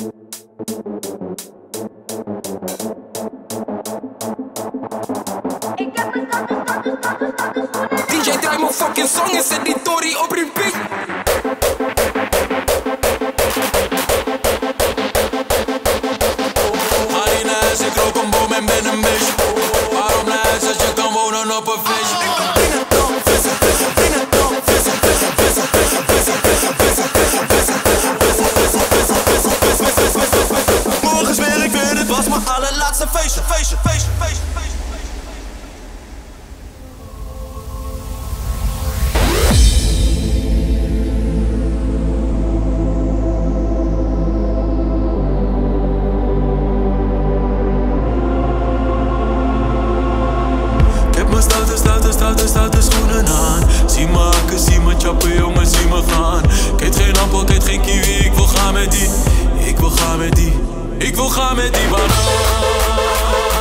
DJ draai mijn fucking song en zet die Tory op repeat. Ga niet naar allerlaatste feestje, feestje, feestje, feestje, feestje. Stoute, stoute, schoenen aan. Zie hakken, zie me chappen, jongen, zie me gaan. Ik geen appel, ik geen kiwi, ik wil gaan met die Ik wil gaan met die, ik wil gaan met die banaan